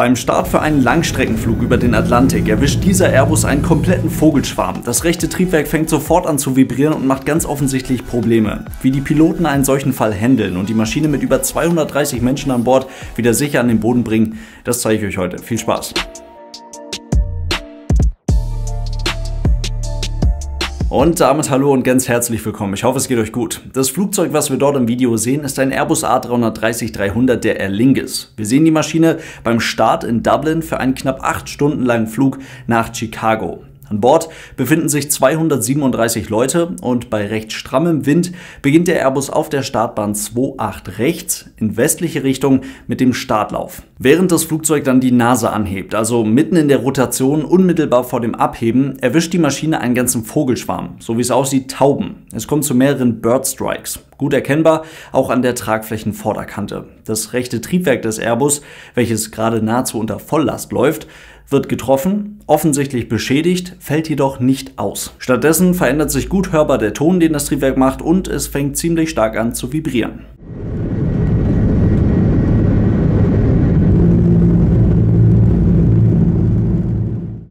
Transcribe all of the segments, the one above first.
Beim Start für einen Langstreckenflug über den Atlantik erwischt dieser Airbus einen kompletten Vogelschwarm. Das rechte Triebwerk fängt sofort an zu vibrieren und macht ganz offensichtlich Probleme. Wie die Piloten einen solchen Fall handeln und die Maschine mit über 230 Menschen an Bord wieder sicher an den Boden bringen, das zeige ich euch heute. Viel Spaß! Und damit hallo und ganz herzlich willkommen. Ich hoffe, es geht euch gut. Das Flugzeug, was wir dort im Video sehen, ist ein Airbus A330-300 der Aer Lingus. Wir sehen die Maschine beim Start in Dublin für einen knapp 8 Stunden langen Flug nach Chicago. An Bord befinden sich 237 Leute und bei recht strammem Wind beginnt der Airbus auf der Startbahn 28 rechts in westliche Richtung mit dem Startlauf. Während das Flugzeug dann die Nase anhebt, also mitten in der Rotation unmittelbar vor dem Abheben, erwischt die Maschine einen ganzen Vogelschwarm, so wie es aussieht Tauben. Es kommt zu mehreren Bird Strikes. Gut erkennbar auch an der Tragflächenvorderkante. Das rechte Triebwerk des Airbus, welches gerade nahezu unter Volllast läuft, wird getroffen, offensichtlich beschädigt, fällt jedoch nicht aus. Stattdessen verändert sich gut hörbar der Ton, den das Triebwerk macht und es fängt ziemlich stark an zu vibrieren.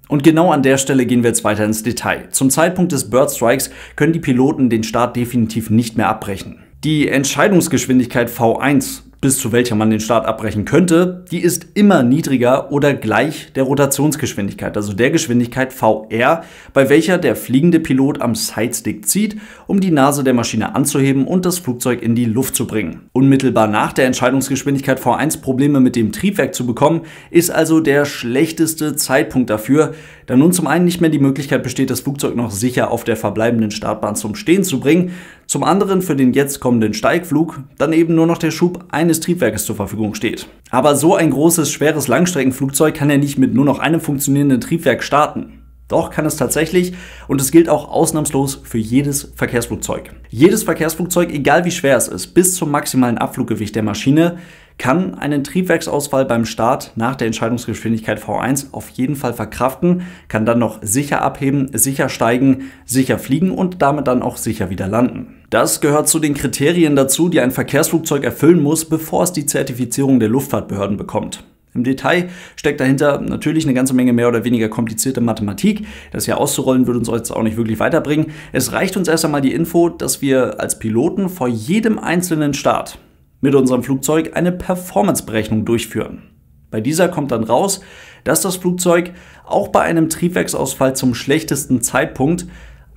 Und genau an der Stelle gehen wir jetzt weiter ins Detail. Zum Zeitpunkt des Bird Strikes können die Piloten den Start definitiv nicht mehr abbrechen. Die Entscheidungsgeschwindigkeit V1 bis zu welcher man den Start abbrechen könnte, die ist immer niedriger oder gleich der Rotationsgeschwindigkeit, also der Geschwindigkeit VR, bei welcher der fliegende Pilot am Sidestick zieht, um die Nase der Maschine anzuheben und das Flugzeug in die Luft zu bringen. Unmittelbar nach der Entscheidungsgeschwindigkeit V1 Probleme mit dem Triebwerk zu bekommen, ist also der schlechteste Zeitpunkt dafür, da nun zum einen nicht mehr die Möglichkeit besteht, das Flugzeug noch sicher auf der verbleibenden Startbahn zum Stehen zu bringen, zum anderen für den jetzt kommenden Steigflug dann eben nur noch der Schub eines Triebwerkes zur Verfügung steht. Aber so ein großes, schweres Langstreckenflugzeug kann ja nicht mit nur noch einem funktionierenden Triebwerk starten. Doch kann es tatsächlich und es gilt auch ausnahmslos für jedes Verkehrsflugzeug. Jedes Verkehrsflugzeug, egal wie schwer es ist, bis zum maximalen Abfluggewicht der Maschine, kann einen Triebwerksausfall beim Start nach der Entscheidungsgeschwindigkeit V1 auf jeden Fall verkraften, kann dann noch sicher abheben, sicher steigen, sicher fliegen und damit dann auch sicher wieder landen. Das gehört zu den Kriterien dazu, die ein Verkehrsflugzeug erfüllen muss, bevor es die Zertifizierung der Luftfahrtbehörden bekommt. Im Detail steckt dahinter natürlich eine ganze Menge mehr oder weniger komplizierte Mathematik. Das hier auszurollen würde uns jetzt auch nicht wirklich weiterbringen. Es reicht uns erst einmal die Info, dass wir als Piloten vor jedem einzelnen Start mit unserem Flugzeug eine Performance-Berechnung durchführen. Bei dieser kommt dann raus, dass das Flugzeug auch bei einem Triebwerksausfall zum schlechtesten Zeitpunkt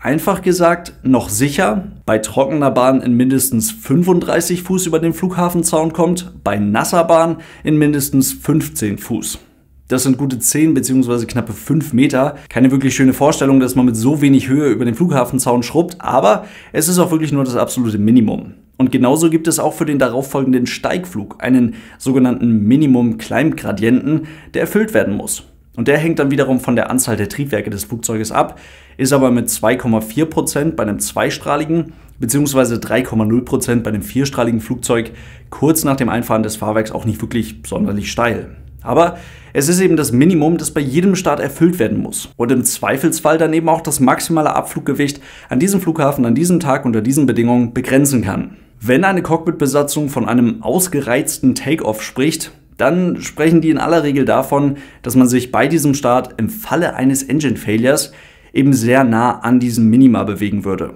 Einfach gesagt, noch sicher bei trockener Bahn in mindestens 35 Fuß über den Flughafenzaun kommt, bei nasser Bahn in mindestens 15 Fuß. Das sind gute 10 bzw. knappe 5 Meter. Keine wirklich schöne Vorstellung, dass man mit so wenig Höhe über den Flughafenzaun schrubbt, aber es ist auch wirklich nur das absolute Minimum. Und genauso gibt es auch für den darauffolgenden Steigflug einen sogenannten Minimum-Climb-Gradienten, der erfüllt werden muss. Und der hängt dann wiederum von der Anzahl der Triebwerke des Flugzeuges ab, ist aber mit 2,4% bei einem zweistrahligen bzw. 3,0% bei einem vierstrahligen Flugzeug kurz nach dem Einfahren des Fahrwerks auch nicht wirklich sonderlich steil. Aber es ist eben das Minimum, das bei jedem Start erfüllt werden muss. Und im Zweifelsfall dann eben auch das maximale Abfluggewicht an diesem Flughafen an diesem Tag unter diesen Bedingungen begrenzen kann. Wenn eine Cockpitbesatzung von einem ausgereizten Take-off spricht, dann sprechen die in aller Regel davon, dass man sich bei diesem Start im Falle eines Engine Failures eben sehr nah an diesem Minima bewegen würde.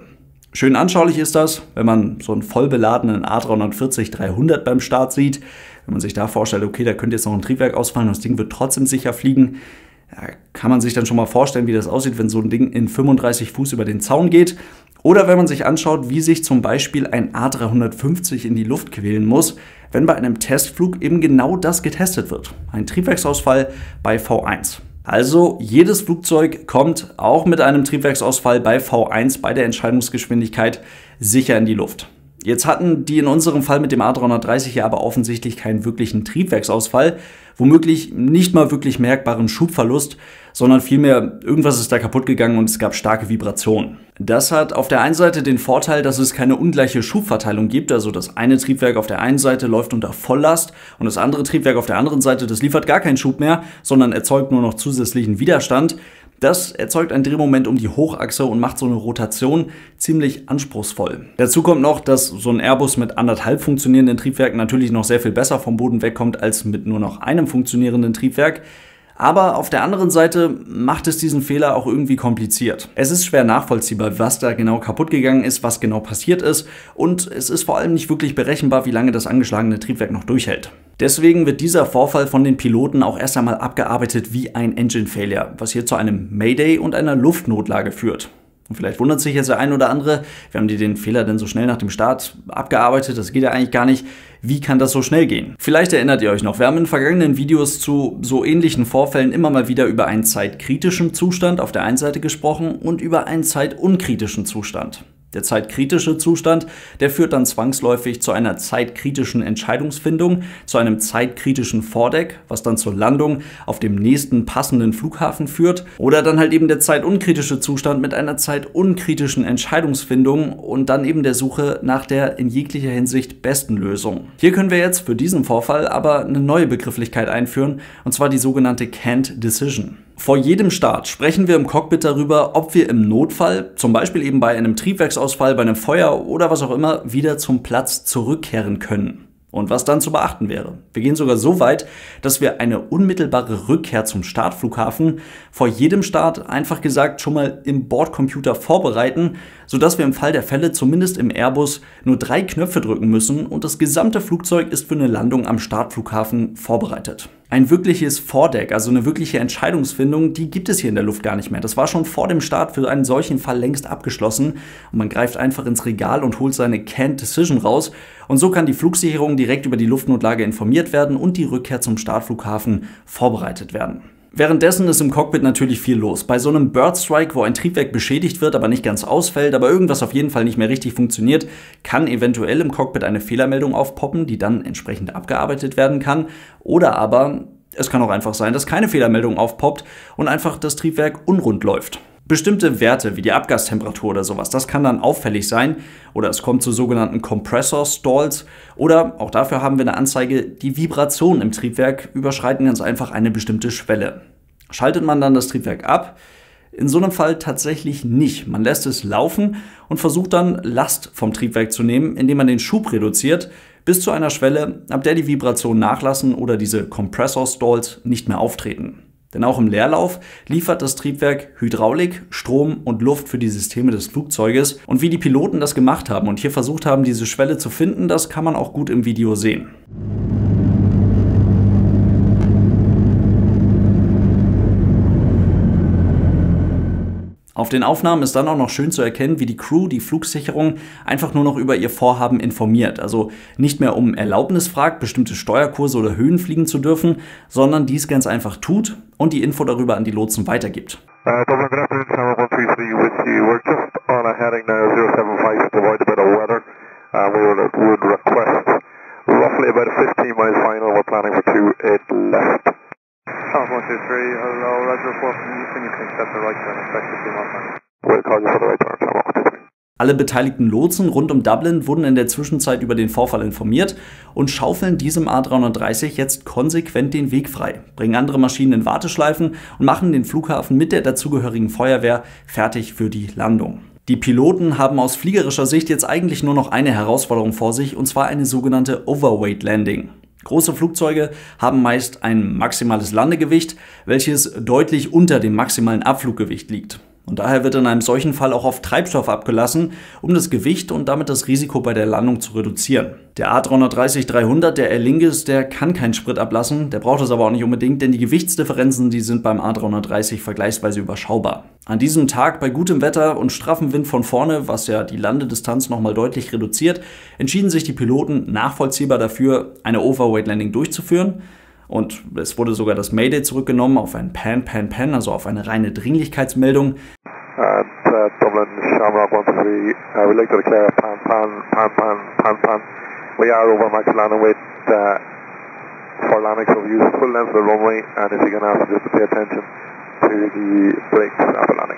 Schön anschaulich ist das, wenn man so einen voll beladenen A340-300 beim Start sieht. Wenn man sich da vorstellt, okay, da könnte jetzt noch ein Triebwerk ausfallen und das Ding wird trotzdem sicher fliegen, ja, kann man sich dann schon mal vorstellen, wie das aussieht, wenn so ein Ding in 35 Fuß über den Zaun geht. Oder wenn man sich anschaut, wie sich zum Beispiel ein A350 in die Luft quälen muss, wenn bei einem Testflug eben genau das getestet wird. Ein Triebwerksausfall bei V1. Also jedes Flugzeug kommt auch mit einem Triebwerksausfall bei V1 bei der Entscheidungsgeschwindigkeit sicher in die Luft. Jetzt hatten die in unserem Fall mit dem A330 ja aber offensichtlich keinen wirklichen Triebwerksausfall, womöglich nicht mal wirklich merkbaren Schubverlust, sondern vielmehr irgendwas ist da kaputt gegangen und es gab starke Vibrationen. Das hat auf der einen Seite den Vorteil, dass es keine ungleiche Schubverteilung gibt, also das eine Triebwerk auf der einen Seite läuft unter Volllast und das andere Triebwerk auf der anderen Seite, das liefert gar keinen Schub mehr, sondern erzeugt nur noch zusätzlichen Widerstand. Das erzeugt ein Drehmoment um die Hochachse und macht so eine Rotation ziemlich anspruchsvoll. Dazu kommt noch, dass so ein Airbus mit anderthalb funktionierenden Triebwerken natürlich noch sehr viel besser vom Boden wegkommt als mit nur noch einem funktionierenden Triebwerk. Aber auf der anderen Seite macht es diesen Fehler auch irgendwie kompliziert. Es ist schwer nachvollziehbar, was da genau kaputt gegangen ist, was genau passiert ist und es ist vor allem nicht wirklich berechenbar, wie lange das angeschlagene Triebwerk noch durchhält. Deswegen wird dieser Vorfall von den Piloten auch erst einmal abgearbeitet wie ein Engine Failure, was hier zu einem Mayday und einer Luftnotlage führt. Und vielleicht wundert sich jetzt der ein oder andere, wir haben die den Fehler denn so schnell nach dem Start abgearbeitet, das geht ja eigentlich gar nicht. Wie kann das so schnell gehen? Vielleicht erinnert ihr euch noch, wir haben in vergangenen Videos zu so ähnlichen Vorfällen immer mal wieder über einen zeitkritischen Zustand auf der einen Seite gesprochen und über einen zeitunkritischen Zustand. Der zeitkritische Zustand, der führt dann zwangsläufig zu einer zeitkritischen Entscheidungsfindung, zu einem zeitkritischen Vordeck, was dann zur Landung auf dem nächsten passenden Flughafen führt. Oder dann halt eben der zeitunkritische Zustand mit einer zeitunkritischen Entscheidungsfindung und dann eben der Suche nach der in jeglicher Hinsicht besten Lösung. Hier können wir jetzt für diesen Vorfall aber eine neue Begrifflichkeit einführen, und zwar die sogenannte Can't Decision. Vor jedem Start sprechen wir im Cockpit darüber, ob wir im Notfall, zum Beispiel eben bei einem Triebwerksausfall, bei einem Feuer oder was auch immer, wieder zum Platz zurückkehren können und was dann zu beachten wäre. Wir gehen sogar so weit, dass wir eine unmittelbare Rückkehr zum Startflughafen vor jedem Start einfach gesagt schon mal im Bordcomputer vorbereiten, sodass wir im Fall der Fälle zumindest im Airbus nur drei Knöpfe drücken müssen und das gesamte Flugzeug ist für eine Landung am Startflughafen vorbereitet. Ein wirkliches Vordeck, also eine wirkliche Entscheidungsfindung, die gibt es hier in der Luft gar nicht mehr. Das war schon vor dem Start für einen solchen Fall längst abgeschlossen und man greift einfach ins Regal und holt seine Can't Decision raus und so kann die Flugsicherung direkt über die Luftnotlage informiert werden und die Rückkehr zum Startflughafen vorbereitet werden. Währenddessen ist im Cockpit natürlich viel los. Bei so einem Bird Strike, wo ein Triebwerk beschädigt wird, aber nicht ganz ausfällt, aber irgendwas auf jeden Fall nicht mehr richtig funktioniert, kann eventuell im Cockpit eine Fehlermeldung aufpoppen, die dann entsprechend abgearbeitet werden kann. Oder aber es kann auch einfach sein, dass keine Fehlermeldung aufpoppt und einfach das Triebwerk unrund läuft. Bestimmte Werte wie die Abgastemperatur oder sowas, das kann dann auffällig sein oder es kommt zu sogenannten Compressor Stalls oder auch dafür haben wir eine Anzeige, die Vibrationen im Triebwerk überschreiten ganz einfach eine bestimmte Schwelle. Schaltet man dann das Triebwerk ab? In so einem Fall tatsächlich nicht. Man lässt es laufen und versucht dann Last vom Triebwerk zu nehmen, indem man den Schub reduziert bis zu einer Schwelle, ab der die Vibrationen nachlassen oder diese Compressor Stalls nicht mehr auftreten. Denn auch im Leerlauf liefert das Triebwerk Hydraulik, Strom und Luft für die Systeme des Flugzeuges. Und wie die Piloten das gemacht haben und hier versucht haben, diese Schwelle zu finden, das kann man auch gut im Video sehen. Auf den Aufnahmen ist dann auch noch schön zu erkennen, wie die Crew die Flugsicherung einfach nur noch über ihr Vorhaben informiert. Also nicht mehr um Erlaubnis fragt, bestimmte Steuerkurse oder Höhen fliegen zu dürfen, sondern dies ganz einfach tut und die Info darüber an die Lotsen weitergibt. Uh, roughly about a 15 miles final, we're planning for 28 left. South 123, hello, Roger 4 from Houston, you can accept the right turn, expect to see my We'll call you for the right turn, Tower 123. Alle beteiligten Lotsen rund um Dublin wurden in der Zwischenzeit über den Vorfall informiert und schaufeln diesem A330 jetzt konsequent den Weg frei, bringen andere Maschinen in Warteschleifen und machen den Flughafen mit der dazugehörigen Feuerwehr fertig für die Landung. Die Piloten haben aus fliegerischer Sicht jetzt eigentlich nur noch eine Herausforderung vor sich, und zwar eine sogenannte Overweight Landing. Große Flugzeuge haben meist ein maximales Landegewicht, welches deutlich unter dem maximalen Abfluggewicht liegt. Und daher wird in einem solchen Fall auch auf Treibstoff abgelassen, um das Gewicht und damit das Risiko bei der Landung zu reduzieren. Der A330-300, der Air Lingus, der kann keinen Sprit ablassen, der braucht es aber auch nicht unbedingt, denn die Gewichtsdifferenzen, die sind beim A330 vergleichsweise überschaubar. An diesem Tag bei gutem Wetter und straffem Wind von vorne, was ja die Landedistanz nochmal deutlich reduziert, entschieden sich die Piloten nachvollziehbar dafür, eine Overweight Landing durchzuführen. Und es wurde sogar das Mayday zurückgenommen auf ein Pan, Pan, Pan, also auf eine reine Dringlichkeitsmeldung. And uh, Dublin Shamrock 123, uh, we'd like to declare Pan, Pan, Pan, Pan, Pan, Pan. We are over max landing with uh, for landing, so use full length of the runway, and if you can ask just to pay attention to the brakes after landing.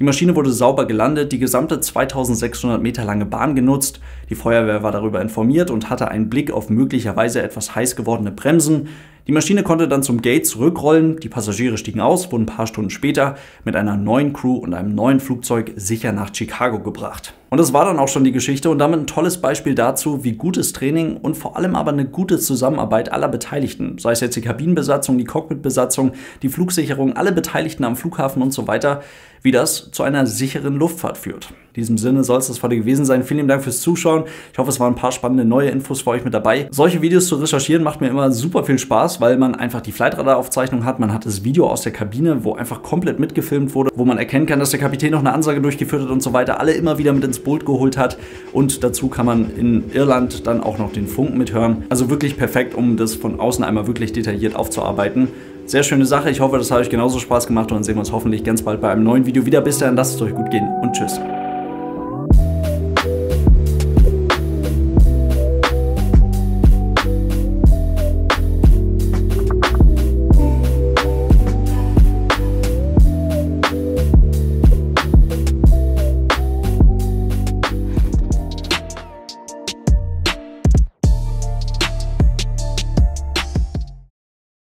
Die Maschine wurde sauber gelandet, die gesamte 2600 Meter lange Bahn genutzt. Die Feuerwehr war darüber informiert und hatte einen Blick auf möglicherweise etwas heiß gewordene Bremsen. Die Maschine konnte dann zum Gate zurückrollen, die Passagiere stiegen aus, wurden ein paar Stunden später mit einer neuen Crew und einem neuen Flugzeug sicher nach Chicago gebracht. Und das war dann auch schon die Geschichte und damit ein tolles Beispiel dazu, wie gutes Training und vor allem aber eine gute Zusammenarbeit aller Beteiligten, sei es jetzt die Kabinenbesatzung, die Cockpitbesatzung, die Flugsicherung, alle Beteiligten am Flughafen und so weiter, wie das zu einer sicheren Luftfahrt führt. In diesem Sinne soll es das heute gewesen sein. Vielen Dank fürs Zuschauen. Ich hoffe, es waren ein paar spannende neue Infos für euch mit dabei. Solche Videos zu recherchieren macht mir immer super viel Spaß, weil man einfach die Flightradar-Aufzeichnung hat. Man hat das Video aus der Kabine, wo einfach komplett mitgefilmt wurde, wo man erkennen kann, dass der Kapitän noch eine Ansage durchgeführt hat und so weiter. Alle immer wieder mit ins Boot geholt hat. Und dazu kann man in Irland dann auch noch den Funk mithören. Also wirklich perfekt, um das von außen einmal wirklich detailliert aufzuarbeiten. Sehr schöne Sache. Ich hoffe, das hat euch genauso Spaß gemacht und dann sehen wir uns hoffentlich ganz bald bei einem neuen Video wieder. Bis dahin, lasst es euch gut gehen und tschüss.